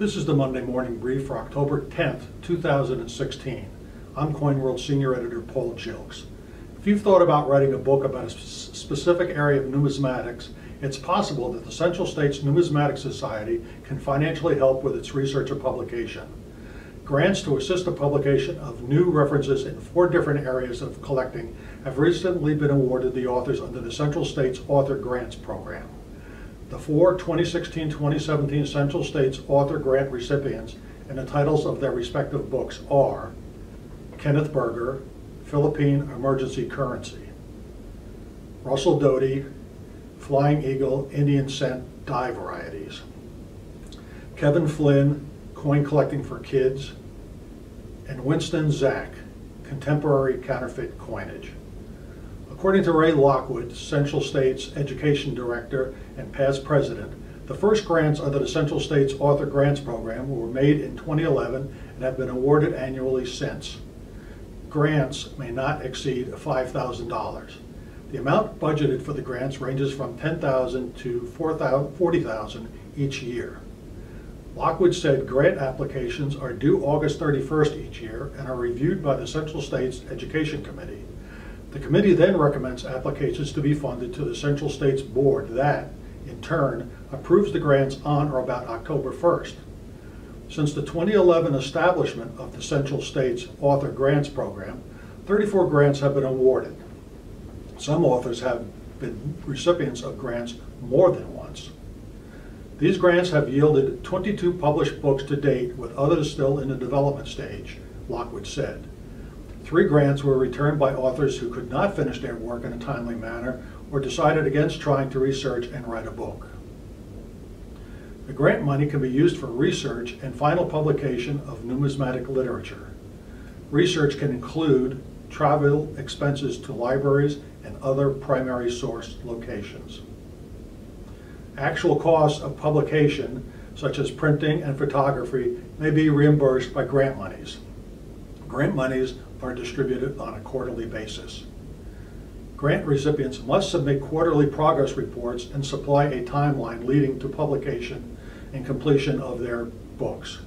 This is the Monday morning brief for October 10th, 2016. I'm CoinWorld Senior Editor Paul Gilkes. If you've thought about writing a book about a s- specific area of numismatics, it's possible that the Central States Numismatic Society can financially help with its research or publication. Grants to assist the publication of new references in four different areas of collecting have recently been awarded the authors under the Central States Author Grants Program. The four 2016-2017 Central States Author Grant recipients and the titles of their respective books are Kenneth Berger, Philippine Emergency Currency, Russell Doty, Flying Eagle Indian Cent Die Varieties, Kevin Flynn, Coin Collecting for Kids, and Winston Zack, Contemporary Counterfeit Coinage. According to Ray Lockwood, Central States Education Director and past president, the first grants under the Central States Author Grants Program were made in 2011 and have been awarded annually since. Grants may not exceed $5,000. The amount budgeted for the grants ranges from $10,000 to $40,000 each year. Lockwood said grant applications are due August 31st each year and are reviewed by the Central States Education Committee. The committee then recommends applications to be funded to the Central States Board that, in turn, approves the grants on or about October 1st. Since the 2011 establishment of the Central States Author Grants Program, 34 grants have been awarded. Some authors have been recipients of grants more than once. These grants have yielded 22 published books to date, with others still in the development stage, Lockwood said. Three grants were returned by authors who could not finish their work in a timely manner or decided against trying to research and write a book. The grant money can be used for research and final publication of numismatic literature. Research can include travel expenses to libraries and other primary source locations. Actual costs of publication, such as printing and photography, may be reimbursed by grant monies. Grant monies are distributed on a quarterly basis. Grant recipients must submit quarterly progress reports and supply a timeline leading to publication and completion of their books.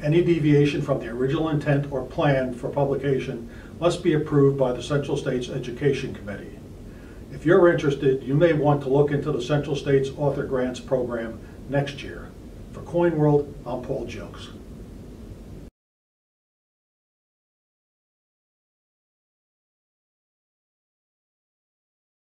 Any deviation from the original intent or plan for publication must be approved by the Central States Education Committee. If you're interested, you may want to look into the Central States Author Grants Program next year. For Coin World, I'm Paul Gilkes.